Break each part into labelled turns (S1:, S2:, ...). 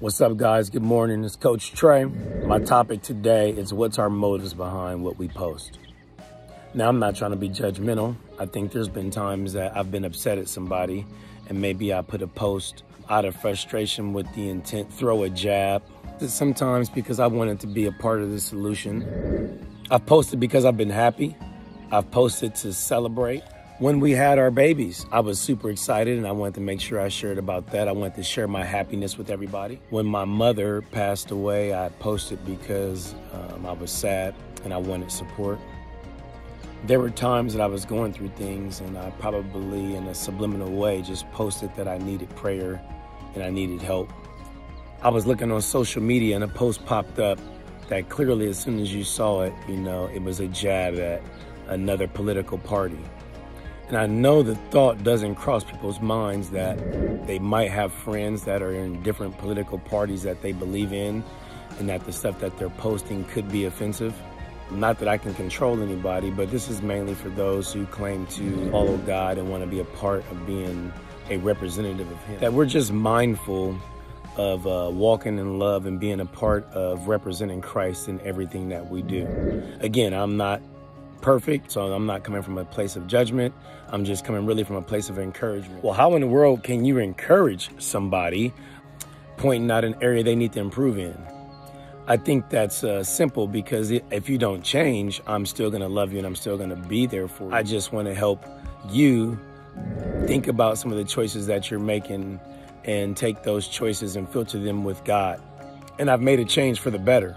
S1: What's up, guys? Good morning. It's Coach Tray. My topic today is what's our motives behind what we post. Now, I'm not trying to be judgmental. I think there's been times that I've been upset at somebody, and maybe I put a post out of frustration with the intent throw a jab. Sometimes because I wanted to be a part of the solution. I've posted because I've been happy. I've posted to celebrate when we had our babies, I was super excited and I wanted to make sure I shared about that. I wanted to share my happiness with everybody. When my mother passed away, I posted because um, I was sad and I wanted support. There were times that I was going through things and I probably, in a subliminal way, just posted that I needed prayer and I needed help. I was looking on social media and a post popped up that clearly, as soon as you saw it, you know, it was a jab at another political party. And I know the thought doesn't cross people's minds that they might have friends that are in different political parties that they believe in and that the stuff that they're posting could be offensive. Not that I can control anybody, but this is mainly for those who claim to follow God and want to be a part of being a representative of Him. That we're just mindful of uh, walking in love and being a part of representing Christ in everything that we do. Again, I'm not perfect, so I'm not coming from a place of judgment. I'm just coming really from a place of encouragement. Well, how in the world can you encourage somebody pointing out an area they need to improve in? I think that's uh, simple because if you don't change, I'm still going to love you and I'm still going to be there for you. I just want to help you think about some of the choices that you're making and take those choices and filter them with God. And I've made a change for the better.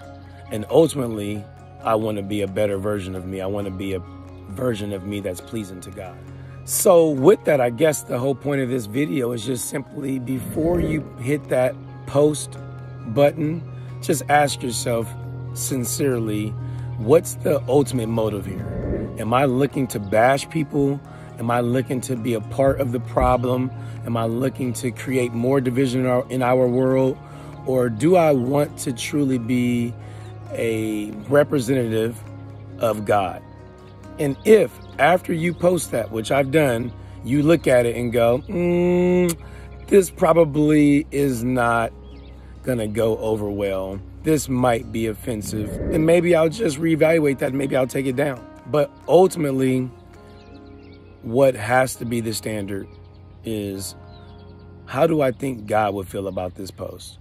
S1: And ultimately, I want to be a better version of me. I want to be a version of me that's pleasing to God. So, with that, I guess the whole point of this video is just simply before you hit that post button, just ask yourself sincerely, what's the ultimate motive here? Am I looking to bash people? Am I looking to be a part of the problem? Am I looking to create more division in our, in our world? Or do I want to truly be a representative of God. And if after you post that, which I've done, you look at it and go, mm, this probably is not going to go over well. This might be offensive. And maybe I'll just reevaluate that. Maybe I'll take it down. But ultimately, what has to be the standard is how do I think God would feel about this post?